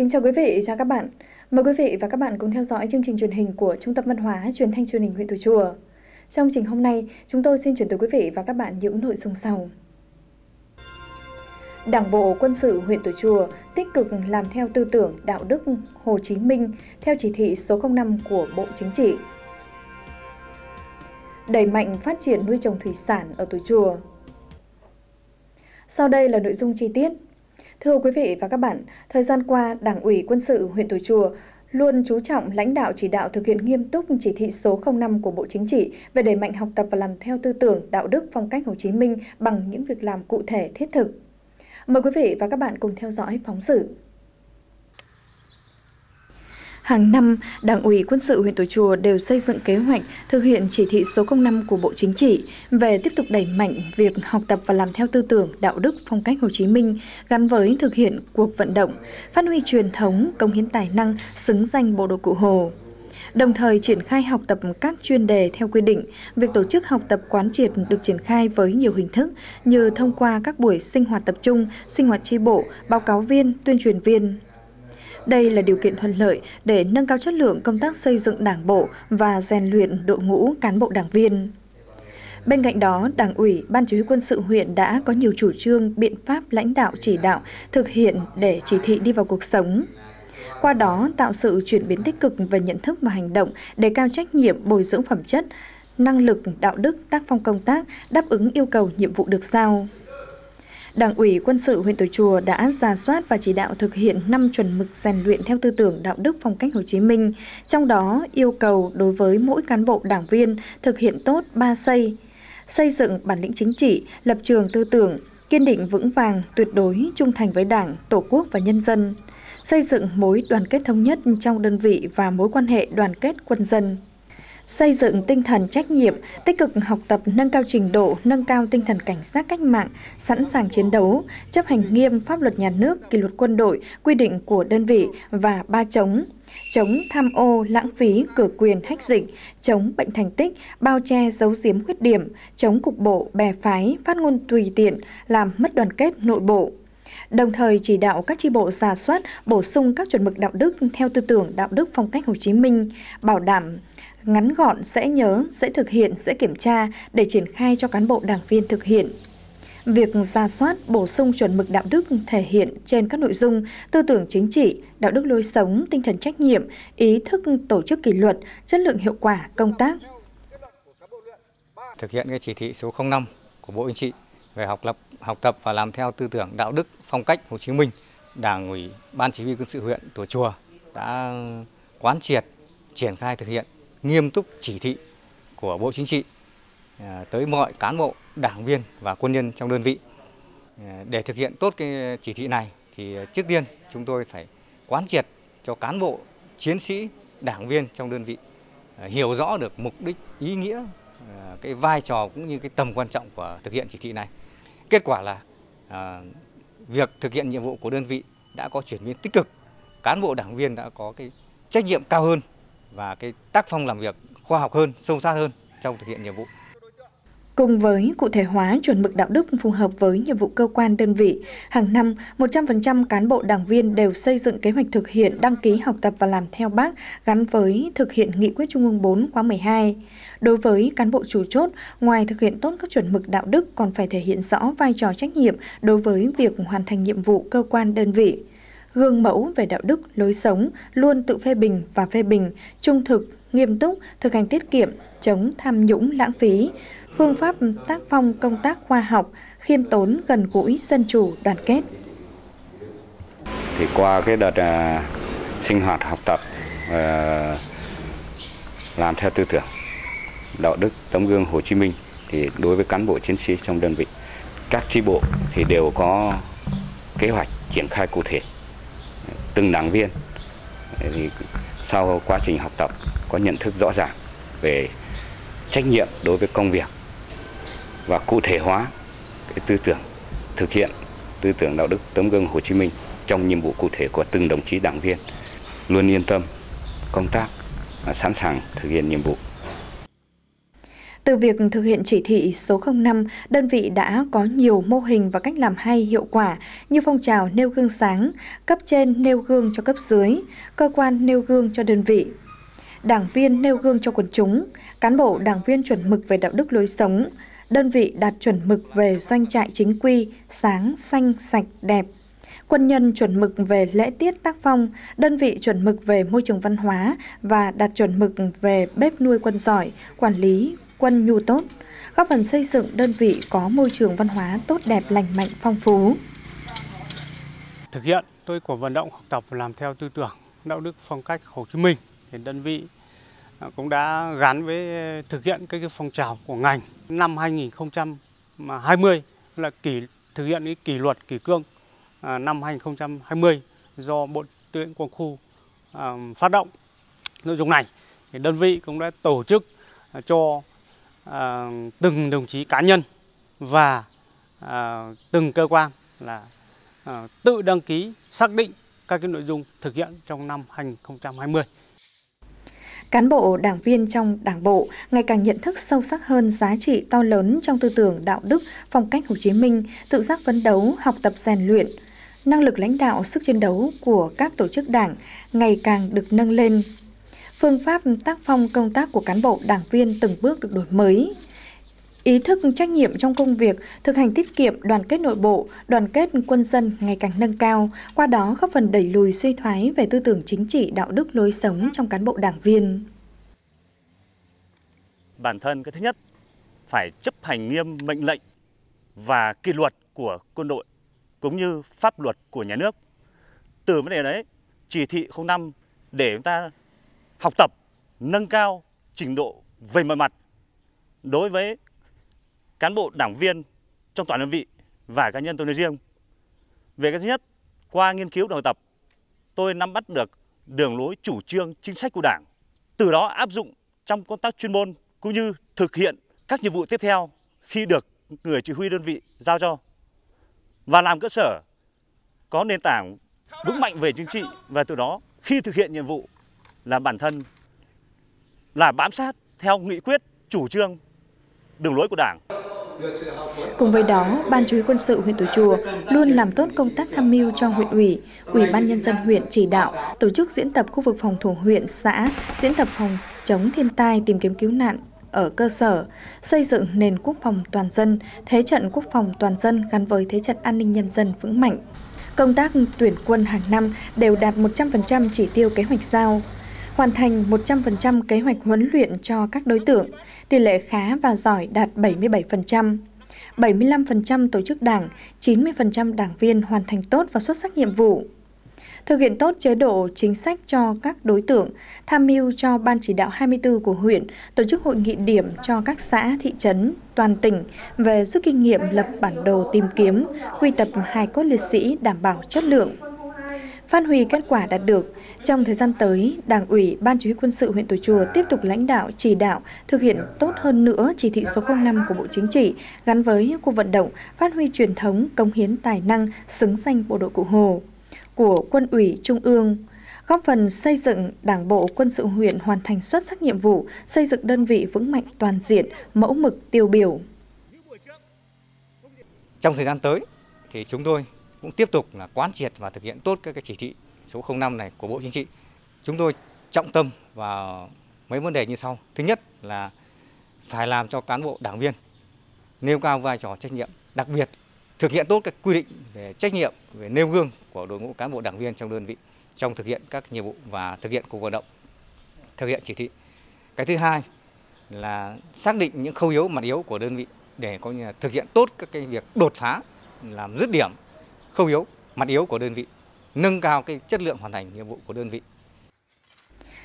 Kính chào quý vị, chào các bạn. Mời quý vị và các bạn cùng theo dõi chương trình truyền hình của Trung tâm Văn hóa Truyền thanh Truyền hình huyện Tùa Chùa. Trong trình hôm nay, chúng tôi xin chuyển tới quý vị và các bạn những nội dung sau. Đảng bộ quân sự huyện Tùa Chùa tích cực làm theo tư tưởng đạo đức Hồ Chí Minh theo chỉ thị số 05 của Bộ Chính trị. Đẩy mạnh phát triển nuôi trồng thủy sản ở Tùa Chùa. Sau đây là nội dung chi tiết. Thưa quý vị và các bạn, thời gian qua, Đảng ủy quân sự huyện Tùa Chùa luôn chú trọng lãnh đạo chỉ đạo thực hiện nghiêm túc chỉ thị số 05 của Bộ Chính trị về đẩy mạnh học tập và làm theo tư tưởng, đạo đức, phong cách Hồ Chí Minh bằng những việc làm cụ thể thiết thực. Mời quý vị và các bạn cùng theo dõi phóng sự. Hàng năm, Đảng ủy quân sự huyện Tùa Chùa đều xây dựng kế hoạch thực hiện chỉ thị số 05 của Bộ Chính trị về tiếp tục đẩy mạnh việc học tập và làm theo tư tưởng, đạo đức, phong cách Hồ Chí Minh gắn với thực hiện cuộc vận động, phát huy truyền thống, công hiến tài năng, xứng danh bộ đội cụ Hồ đồng thời triển khai học tập các chuyên đề theo quy định. Việc tổ chức học tập quán triệt được triển khai với nhiều hình thức như thông qua các buổi sinh hoạt tập trung, sinh hoạt tri bộ, báo cáo viên, tuyên truyền viên, đây là điều kiện thuận lợi để nâng cao chất lượng công tác xây dựng đảng bộ và rèn luyện đội ngũ cán bộ đảng viên. Bên cạnh đó, Đảng ủy, Ban chỉ huy quân sự huyện đã có nhiều chủ trương, biện pháp lãnh đạo chỉ đạo thực hiện để chỉ thị đi vào cuộc sống. Qua đó tạo sự chuyển biến tích cực về nhận thức và hành động, đề cao trách nhiệm bồi dưỡng phẩm chất, năng lực, đạo đức, tác phong công tác, đáp ứng yêu cầu nhiệm vụ được giao. Đảng ủy quân sự huyện Tùa Chùa đã ra soát và chỉ đạo thực hiện 5 chuẩn mực rèn luyện theo tư tưởng đạo đức phong cách Hồ Chí Minh, trong đó yêu cầu đối với mỗi cán bộ đảng viên thực hiện tốt 3 xây, xây dựng bản lĩnh chính trị, lập trường tư tưởng, kiên định vững vàng, tuyệt đối trung thành với Đảng, Tổ quốc và nhân dân, xây dựng mối đoàn kết thống nhất trong đơn vị và mối quan hệ đoàn kết quân dân xây dựng tinh thần trách nhiệm, tích cực học tập nâng cao trình độ, nâng cao tinh thần cảnh sát cách mạng, sẵn sàng chiến đấu, chấp hành nghiêm pháp luật nhà nước, kỷ luật quân đội, quy định của đơn vị và ba chống. Chống tham ô, lãng phí, cửa quyền, hách dịch, chống bệnh thành tích, bao che giấu giếm khuyết điểm, chống cục bộ, bè phái, phát ngôn tùy tiện, làm mất đoàn kết nội bộ. Đồng thời chỉ đạo các tri bộ giả soát, bổ sung các chuẩn mực đạo đức theo tư tưởng đạo đức phong cách Hồ Chí Minh, bảo đảm ngắn gọn, dễ nhớ, dễ thực hiện, dễ kiểm tra để triển khai cho cán bộ đảng viên thực hiện. Việc ra soát, bổ sung chuẩn mực đạo đức thể hiện trên các nội dung tư tưởng chính trị, đạo đức lối sống, tinh thần trách nhiệm, ý thức tổ chức kỷ luật, chất lượng hiệu quả công tác. Thực hiện cái chỉ thị số 05 của Bộ Chính trị về học lập, học tập và làm theo tư tưởng đạo đức phong cách Hồ Chí Minh, Đảng ủy Ban Chỉ huy quân sự huyện Tùa Chùa đã quán triệt triển khai thực hiện nghiêm túc chỉ thị của Bộ Chính trị à, tới mọi cán bộ, đảng viên và quân nhân trong đơn vị. À, để thực hiện tốt cái chỉ thị này thì trước tiên chúng tôi phải quán triệt cho cán bộ, chiến sĩ, đảng viên trong đơn vị à, hiểu rõ được mục đích, ý nghĩa, cái vai trò cũng như cái tầm quan trọng của thực hiện chỉ thị này. Kết quả là việc thực hiện nhiệm vụ của đơn vị đã có chuyển biến tích cực, cán bộ đảng viên đã có cái trách nhiệm cao hơn và cái tác phong làm việc khoa học hơn, sâu sát hơn trong thực hiện nhiệm vụ. Cùng với cụ thể hóa chuẩn mực đạo đức phù hợp với nhiệm vụ cơ quan đơn vị, hàng năm 100% cán bộ đảng viên đều xây dựng kế hoạch thực hiện đăng ký học tập và làm theo bác gắn với thực hiện nghị quyết Trung ương 4 khóa 12. Đối với cán bộ chủ chốt, ngoài thực hiện tốt các chuẩn mực đạo đức còn phải thể hiện rõ vai trò trách nhiệm đối với việc hoàn thành nhiệm vụ cơ quan đơn vị gương mẫu về đạo đức, lối sống, luôn tự phê bình và phê bình, trung thực, nghiêm túc, thực hành tiết kiệm, chống tham nhũng lãng phí, phương pháp tác phong công tác khoa học, khiêm tốn, gần gũi, dân chủ, đoàn kết. Thì qua cái đợt uh, sinh hoạt học tập uh, làm theo tư tưởng đạo đức tấm gương Hồ Chí Minh thì đối với cán bộ chiến sĩ trong đơn vị các tri bộ thì đều có kế hoạch triển khai cụ thể từng đảng viên. Thì sau quá trình học tập, có nhận thức rõ ràng về trách nhiệm đối với công việc và cụ thể hóa cái tư tưởng, thực hiện tư tưởng đạo đức tấm gương Hồ Chí Minh trong nhiệm vụ cụ thể của từng đồng chí đảng viên. Luôn yên tâm công tác và sẵn sàng thực hiện nhiệm vụ. Từ việc thực hiện chỉ thị số 05, đơn vị đã có nhiều mô hình và cách làm hay hiệu quả như phong trào nêu gương sáng, cấp trên nêu gương cho cấp dưới, cơ quan nêu gương cho đơn vị, đảng viên nêu gương cho quần chúng, cán bộ đảng viên chuẩn mực về đạo đức lối sống, đơn vị đạt chuẩn mực về doanh trại chính quy, sáng, xanh, sạch, đẹp, quân nhân chuẩn mực về lễ tiết tác phong, đơn vị chuẩn mực về môi trường văn hóa và đạt chuẩn mực về bếp nuôi quân giỏi, quản lý quân nhu tốt, góp phần xây dựng đơn vị có môi trường văn hóa tốt đẹp lành mạnh phong phú. Thực hiện tôi của vận động học tập làm theo tư tưởng đạo đức phong cách Hồ Chí Minh. Thì đơn vị à, cũng đã gắn với à, thực hiện cái, cái phong trào của ngành. Năm 2020 là kỷ thực hiện cái kỷ luật kỷ cương à, năm 2020 do Bộ Tư lệnh Quân khu phát động nội dung này. Thì đơn vị cũng đã tổ chức cho À, từng đồng chí cá nhân và à, từng cơ quan là à, tự đăng ký xác định các cái nội dung thực hiện trong năm 2020. Cán bộ, đảng viên trong đảng bộ ngày càng nhận thức sâu sắc hơn giá trị to lớn trong tư tưởng đạo đức, phong cách Hồ Chí Minh, tự giác phấn đấu, học tập rèn luyện. Năng lực lãnh đạo, sức chiến đấu của các tổ chức đảng ngày càng được nâng lên. Phương pháp tác phong công tác của cán bộ, đảng viên từng bước được đổi mới. Ý thức trách nhiệm trong công việc, thực hành tiết kiệm, đoàn kết nội bộ, đoàn kết quân dân ngày càng nâng cao, qua đó góp phần đẩy lùi suy thoái về tư tưởng chính trị, đạo đức lối sống trong cán bộ đảng viên. Bản thân cái thứ nhất phải chấp hành nghiêm mệnh lệnh và kỷ luật của quân đội cũng như pháp luật của nhà nước. Từ vấn đề đấy, chỉ thị 05 để chúng ta học tập, nâng cao trình độ về mọi mặt đối với cán bộ đảng viên trong toàn đơn vị và cá nhân tôi nói riêng. Về cái thứ nhất, qua nghiên cứu đào tập, tôi nắm bắt được đường lối chủ trương chính sách của Đảng, từ đó áp dụng trong công tác chuyên môn cũng như thực hiện các nhiệm vụ tiếp theo khi được người chỉ huy đơn vị giao cho và làm cơ sở có nền tảng vững mạnh về chính trị và từ đó khi thực hiện nhiệm vụ là bản thân là bám sát theo nghị quyết chủ trương đường lối của Đảng. Cùng với đó, Ban Chỉ huy quân sự huyện Tùa Chùa luôn làm tốt công tác tham mưu cho huyện ủy, Ủy ban nhân dân huyện chỉ đạo tổ chức diễn tập khu vực phòng thủ huyện, xã, diễn tập phòng chống thiên tai, tìm kiếm cứu nạn ở cơ sở, xây dựng nền quốc phòng toàn dân, thế trận quốc phòng toàn dân gắn với thế trận an ninh nhân dân vững mạnh. Công tác tuyển quân hàng năm đều đạt 100% chỉ tiêu kế hoạch giao, hoàn thành 100% kế hoạch huấn luyện cho các đối tượng, tỷ lệ khá và giỏi đạt 77%. 75% tổ chức đảng, 90% đảng viên hoàn thành tốt và xuất sắc nhiệm vụ. Thực hiện tốt chế độ chính sách cho các đối tượng, tham mưu cho Ban chỉ đạo 24 của huyện tổ chức hội nghị điểm cho các xã, thị trấn, toàn tỉnh về rút kinh nghiệm lập bản đồ tìm kiếm, quy tập hài cốt liệt sĩ đảm bảo chất lượng. Phát huy kết quả đạt được, trong thời gian tới, Đảng ủy, Ban Chỉ huy quân sự huyện Tùa Chùa tiếp tục lãnh đạo, chỉ đạo, thực hiện tốt hơn nữa chỉ thị số 05 của Bộ Chính trị gắn với cuộc vận động phát huy truyền thống, công hiến tài năng, xứng danh bộ đội Cụ Hồ của Quân ủy Trung ương, góp phần xây dựng Đảng bộ quân sự huyện hoàn thành xuất sắc nhiệm vụ, xây dựng đơn vị vững mạnh toàn diện, mẫu mực tiêu biểu. Trong thời gian tới thì chúng tôi cũng tiếp tục là quán triệt và thực hiện tốt các cái chỉ thị số 05 này của Bộ Chính trị. Chúng tôi trọng tâm vào mấy vấn đề như sau. Thứ nhất là phải làm cho cán bộ đảng viên nêu cao vai trò trách nhiệm, đặc biệt thực hiện tốt các quy định về trách nhiệm, về nêu gương của đội ngũ cán bộ đảng viên trong đơn vị trong thực hiện các nhiệm vụ và thực hiện cuộc vận động, thực hiện chỉ thị. Cái thứ hai là xác định những khâu yếu, mặt yếu của đơn vị để có như là thực hiện tốt các cái việc đột phá, làm dứt điểm khâu yếu, mặt yếu của đơn vị, nâng cao cái chất lượng hoàn thành nhiệm vụ của đơn vị.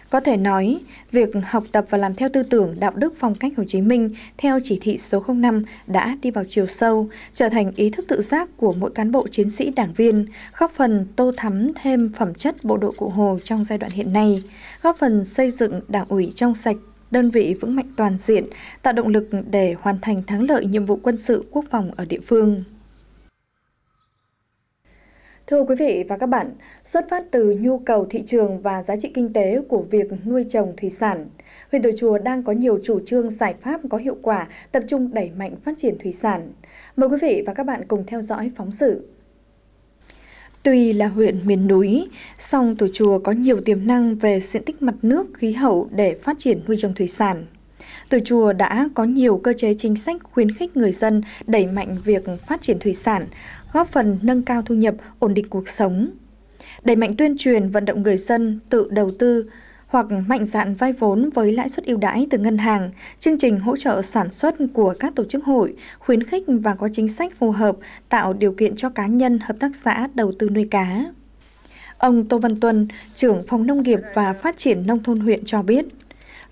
Có thể nói, việc học tập và làm theo tư tưởng đạo đức phong cách Hồ Chí Minh theo chỉ thị số 05 đã đi vào chiều sâu, trở thành ý thức tự giác của mỗi cán bộ chiến sĩ đảng viên, góp phần tô thắm thêm phẩm chất bộ đội Cụ Hồ trong giai đoạn hiện nay, góp phần xây dựng đảng ủy trong sạch, đơn vị vững mạnh toàn diện, tạo động lực để hoàn thành thắng lợi nhiệm vụ quân sự quốc phòng ở địa phương. Thưa quý vị và các bạn, xuất phát từ nhu cầu thị trường và giá trị kinh tế của việc nuôi trồng thủy sản, huyện Tùa Chùa đang có nhiều chủ trương giải pháp có hiệu quả tập trung đẩy mạnh phát triển thủy sản. Mời quý vị và các bạn cùng theo dõi phóng sự. Tuy là huyện miền núi, song Tùa Chùa có nhiều tiềm năng về diện tích mặt nước, khí hậu để phát triển nuôi trồng thủy sản. Từ Chùa đã có nhiều cơ chế chính sách khuyến khích người dân đẩy mạnh việc phát triển thủy sản, góp phần nâng cao thu nhập, ổn định cuộc sống. Đẩy mạnh tuyên truyền vận động người dân tự đầu tư hoặc mạnh dạn vay vốn với lãi suất ưu đãi từ ngân hàng, chương trình hỗ trợ sản xuất của các tổ chức hội, khuyến khích và có chính sách phù hợp tạo điều kiện cho cá nhân, hợp tác xã đầu tư nuôi cá. Ông Tô Văn Tuân, trưởng phòng nông nghiệp và phát triển nông thôn huyện cho biết,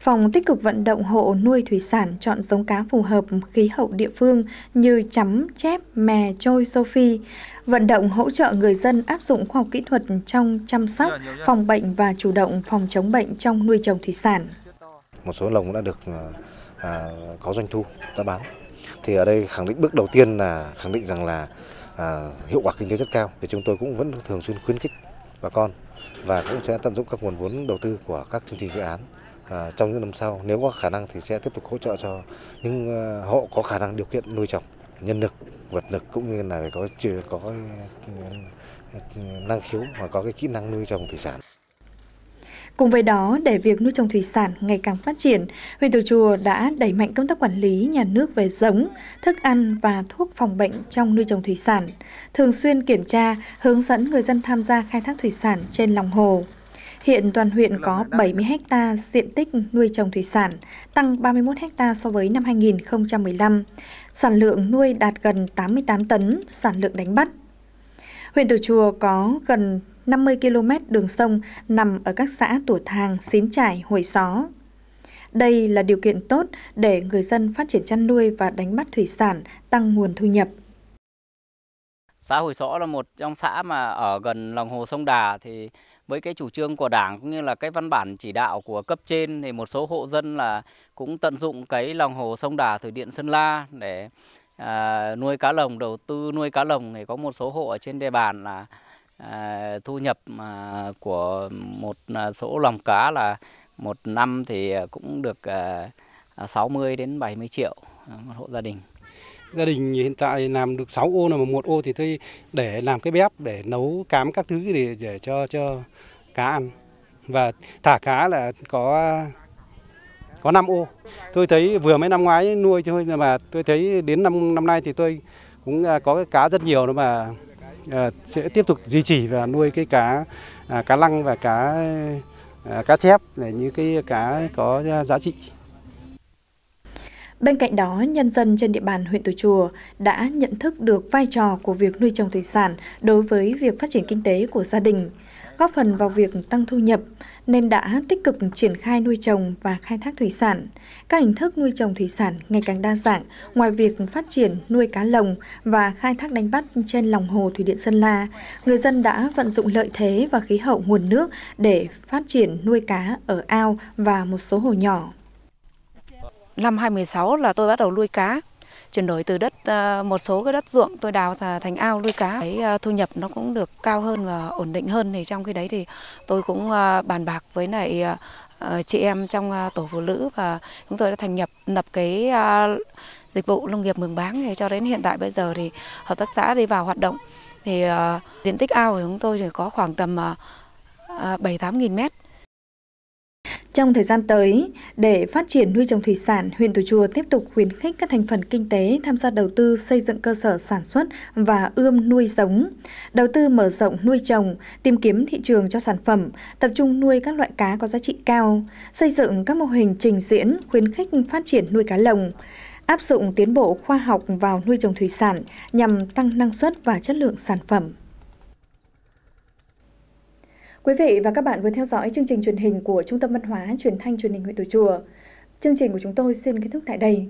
Phòng tích cực vận động hộ nuôi thủy sản chọn giống cá phù hợp khí hậu địa phương như chấm, chép, mè, trôi, sophie. Vận động hỗ trợ người dân áp dụng khoa học kỹ thuật trong chăm sóc, phòng bệnh và chủ động phòng chống bệnh trong nuôi trồng thủy sản. Một số lồng đã được à, có doanh thu đã bán. Thì ở đây khẳng định bước đầu tiên là khẳng định rằng là à, hiệu quả kinh tế rất cao. Thì chúng tôi cũng vẫn thường xuyên khuyến khích bà con và cũng sẽ tận dụng các nguồn vốn đầu tư của các chương trình dự án à, À, trong những năm sau nếu có khả năng thì sẽ tiếp tục hỗ trợ cho những ờ, hộ có khả năng điều kiện nuôi trồng nhân lực vật lực cũng như là phải có chưa có ừ, năng khiếu và có cái kỹ năng nuôi trồng thủy sản Cùng với đó, để việc nuôi trồng thủy sản ngày càng phát triển, huyện Tùa Chùa đã đẩy mạnh công tác quản lý nhà nước về giống, thức ăn và thuốc phòng bệnh trong nuôi trồng thủy sản, thường xuyên kiểm tra, hướng dẫn người dân tham gia khai thác thủy sản trên lòng hồ. Hiện toàn huyện có 70 ha diện tích nuôi trồng thủy sản, tăng 31 ha so với năm 2015. Sản lượng nuôi đạt gần 88 tấn, sản lượng đánh bắt. Huyện Tùa Chùa có gần 50 km đường sông nằm ở các xã Tủa Thàng, Xín Trải, Hồi Xó. Đây là điều kiện tốt để người dân phát triển chăn nuôi và đánh bắt thủy sản, tăng nguồn thu nhập. Xã Hồi Xó là một trong xã mà ở gần lòng hồ sông Đà thì với cái chủ trương của Đảng cũng như là cái văn bản chỉ đạo của cấp trên thì một số hộ dân là cũng tận dụng cái lòng hồ sông Đà thủy điện Sơn La để à, nuôi cá lồng đầu tư nuôi cá lồng. Thì có một số hộ ở trên địa bàn là à, thu nhập à, của một à, số lòng cá là một năm thì cũng được à, 60 đến 70 triệu à, một hộ gia đình gia đình hiện tại làm được 6 ô là một ô thì tôi để làm cái bếp để nấu cám các thứ để để cho cho cá ăn và thả cá là có có 5 ô. Tôi thấy vừa mấy năm ngoái nuôi thôi mà tôi thấy đến năm năm nay thì tôi cũng à, có cái cá rất nhiều nữa mà à, sẽ tiếp tục duy trì và nuôi cái cá à, cá lăng và cá à, cá chép để như cái cá có giá trị. Bên cạnh đó, nhân dân trên địa bàn huyện Tùa Chùa đã nhận thức được vai trò của việc nuôi trồng thủy sản đối với việc phát triển kinh tế của gia đình, góp phần vào việc tăng thu nhập, nên đã tích cực triển khai nuôi trồng và khai thác thủy sản. Các hình thức nuôi trồng thủy sản ngày càng đa dạng, ngoài việc phát triển nuôi cá lồng và khai thác đánh bắt trên lòng hồ thủy điện Sơn La, người dân đã vận dụng lợi thế và khí hậu nguồn nước để phát triển nuôi cá ở ao và một số hồ nhỏ năm 2016 là tôi bắt đầu nuôi cá. Chuyển đổi từ đất ờ, một số cái đất ruộng tôi đào thành ao nuôi cá. Cái ờ, thu nhập nó cũng được cao hơn và ổn định hơn thì trong khi đấy thì tôi cũng ờ, bàn bạc với lại chị em trong tổ phụ nữ và chúng tôi đã thành nhập lập cái dịch vụ nông nghiệp mường báng thì cho đến hiện tại bây giờ thì hợp tác xã đi vào hoạt động thì diện tích ao của chúng tôi thì có khoảng tầm bảy tám nghìn mét trong thời gian tới, để phát triển nuôi trồng thủy sản, huyện Tùa Chùa tiếp tục khuyến khích các thành phần kinh tế tham gia đầu tư xây dựng cơ sở sản xuất và ươm nuôi giống, đầu tư mở rộng nuôi trồng, tìm kiếm thị trường cho sản phẩm, tập trung nuôi các loại cá có giá trị cao, xây dựng các mô hình trình diễn khuyến khích phát triển nuôi cá lồng, áp dụng tiến bộ khoa học vào nuôi trồng thủy sản nhằm tăng năng suất và chất lượng sản phẩm. Quý vị và các bạn vừa theo dõi chương trình truyền hình của Trung tâm Văn hóa Truyền thanh Truyền hình huyện Tùa Chùa. Chương trình của chúng tôi xin kết thúc tại đây.